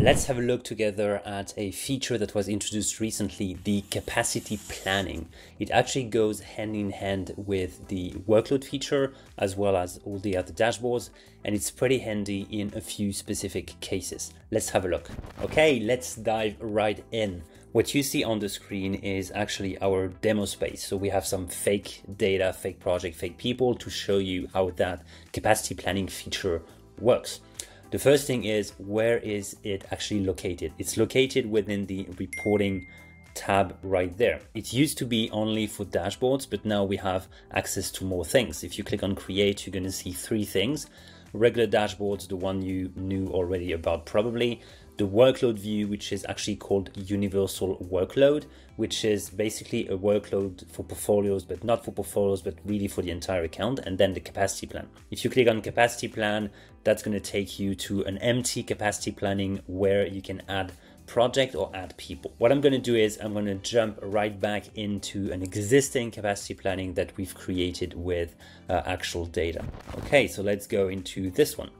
Let's have a look together at a feature that was introduced recently, the capacity planning. It actually goes hand in hand with the workload feature as well as all the other dashboards, and it's pretty handy in a few specific cases. Let's have a look. Okay, let's dive right in. What you see on the screen is actually our demo space. So we have some fake data, fake project, fake people to show you how that capacity planning feature works. The first thing is where is it actually located? It's located within the reporting tab right there. It used to be only for dashboards, but now we have access to more things. If you click on create, you're going to see three things. Regular dashboards, the one you knew already about probably, the workload view, which is actually called universal workload, which is basically a workload for portfolios, but not for portfolios, but really for the entire account, and then the capacity plan. If you click on capacity plan, that's going to take you to an empty capacity planning where you can add project or add people. What I'm going to do is I'm going to jump right back into an existing capacity planning that we've created with uh, actual data. Okay, so let's go into this one.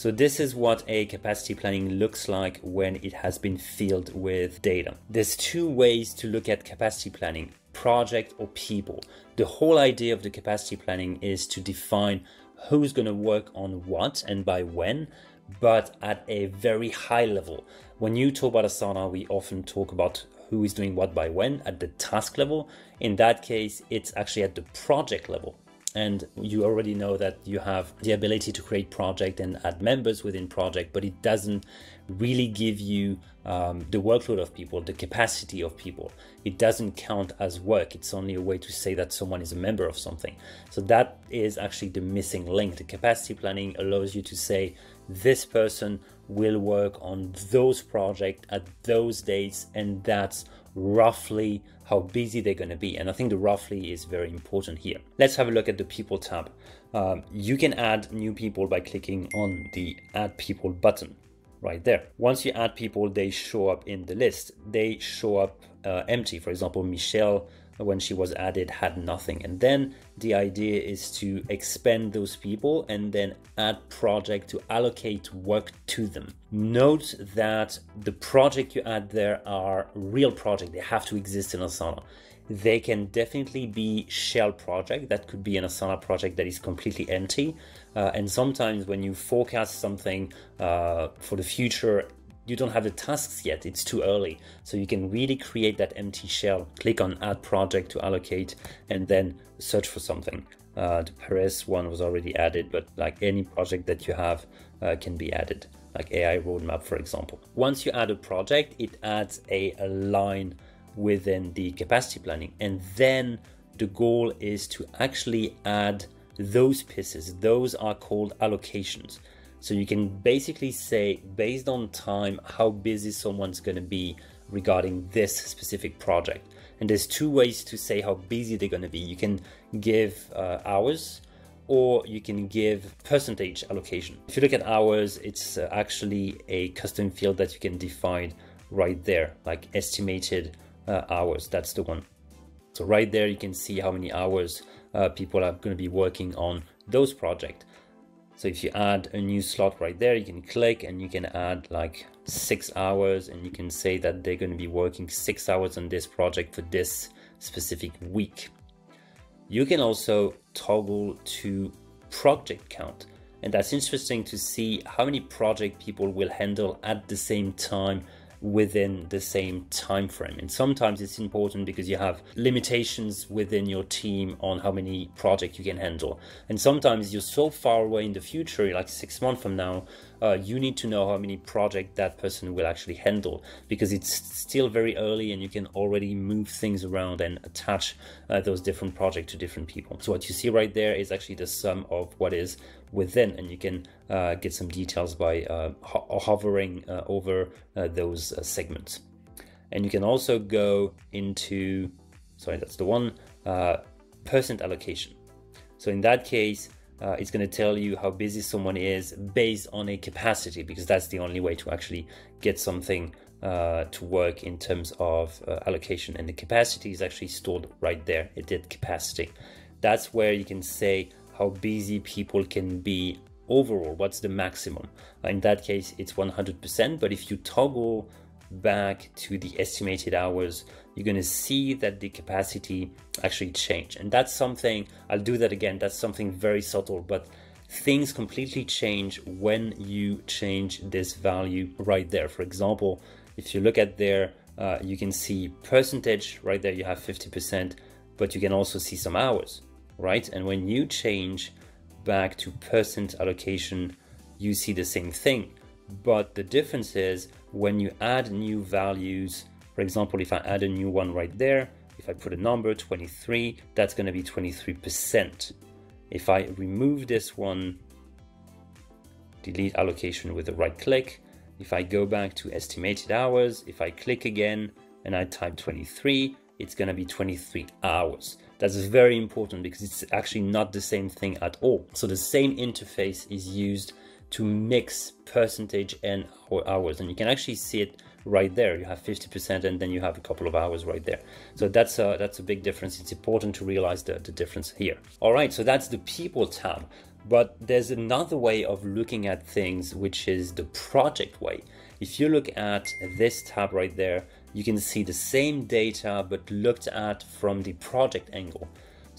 So this is what a capacity planning looks like when it has been filled with data. There's two ways to look at capacity planning, project or people. The whole idea of the capacity planning is to define who's going to work on what and by when, but at a very high level. When you talk about Asana, we often talk about who is doing what by when at the task level. In that case, it's actually at the project level and you already know that you have the ability to create project and add members within project but it doesn't really give you um, the workload of people the capacity of people. It doesn't count as work. It's only a way to say that someone is a member of something. So that is actually the missing link. The capacity planning allows you to say this person will work on those project at those dates and that's roughly how busy they're going to be. And I think the roughly is very important here. Let's have a look at the people tab. Um, you can add new people by clicking on the add people button right there. Once you add people, they show up in the list. They show up uh, empty. For example, Michelle when she was added had nothing. And then the idea is to expand those people and then add project to allocate work to them. Note that the project you add there are real project. They have to exist in Asana. They can definitely be shell project. That could be an Asana project that is completely empty. Uh, and sometimes when you forecast something uh, for the future, you don't have the tasks yet, it's too early. So you can really create that empty shell, click on add project to allocate and then search for something. Uh, the Paris one was already added, but like any project that you have uh, can be added, like AI roadmap, for example. Once you add a project, it adds a, a line within the capacity planning. And then the goal is to actually add those pieces. Those are called allocations. So you can basically say, based on time, how busy someone's going to be regarding this specific project. And there's two ways to say how busy they're going to be. You can give uh, hours or you can give percentage allocation. If you look at hours, it's uh, actually a custom field that you can define right there, like estimated uh, hours. That's the one. So right there, you can see how many hours uh, people are going to be working on those projects. So if you add a new slot right there, you can click and you can add like six hours and you can say that they're going to be working six hours on this project for this specific week. You can also toggle to project count. And that's interesting to see how many project people will handle at the same time within the same time frame and sometimes it's important because you have limitations within your team on how many projects you can handle. And sometimes you're so far away in the future like six months from now uh, you need to know how many projects that person will actually handle because it's still very early and you can already move things around and attach uh, those different projects to different people. So what you see right there is actually the sum of what is within and you can uh, get some details by uh, ho hovering uh, over uh, those segments. And you can also go into, sorry, that's the one, percent allocation. So in that case, uh, it's going to tell you how busy someone is based on a capacity because that's the only way to actually get something uh, to work in terms of uh, allocation. And the capacity is actually stored right there. It did capacity. That's where you can say how busy people can be overall, what's the maximum. In that case, it's 100%, but if you toggle back to the estimated hours, you're going to see that the capacity actually change. And that's something, I'll do that again, that's something very subtle, but things completely change when you change this value right there. For example, if you look at there, uh, you can see percentage right there, you have 50%, but you can also see some hours, right? And when you change back to percent allocation, you see the same thing. But the difference is when you add new values, for example, if I add a new one right there, if I put a number 23, that's going to be 23%. If I remove this one, delete allocation with a right click, if I go back to estimated hours, if I click again and I type 23, it's going to be 23 hours. That's very important because it's actually not the same thing at all. So the same interface is used to mix percentage and hours. And you can actually see it right there. You have 50% and then you have a couple of hours right there. So that's a, that's a big difference. It's important to realize the, the difference here. All right, so that's the people tab. But there's another way of looking at things, which is the project way. If you look at this tab right there, you can see the same data, but looked at from the project angle.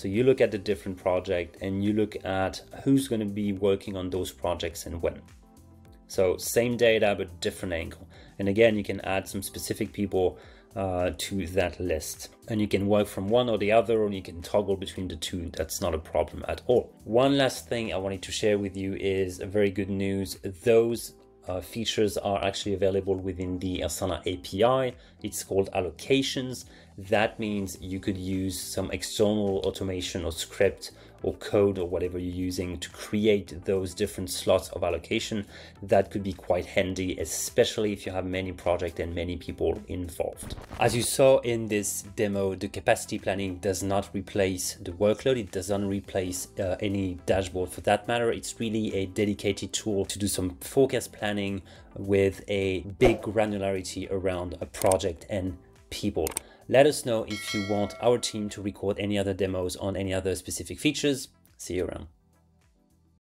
So you look at the different project and you look at who's going to be working on those projects and when. So same data, but different angle. And again, you can add some specific people uh, to that list. And you can work from one or the other, or you can toggle between the two. That's not a problem at all. One last thing I wanted to share with you is very good news. Those uh, features are actually available within the Asana API. It's called allocations. That means you could use some external automation or script or code or whatever you're using to create those different slots of allocation. That could be quite handy, especially if you have many projects and many people involved. As you saw in this demo, the capacity planning does not replace the workload. It doesn't replace uh, any dashboard for that matter. It's really a dedicated tool to do some forecast planning with a big granularity around a project and people. Let us know if you want our team to record any other demos on any other specific features. See you around.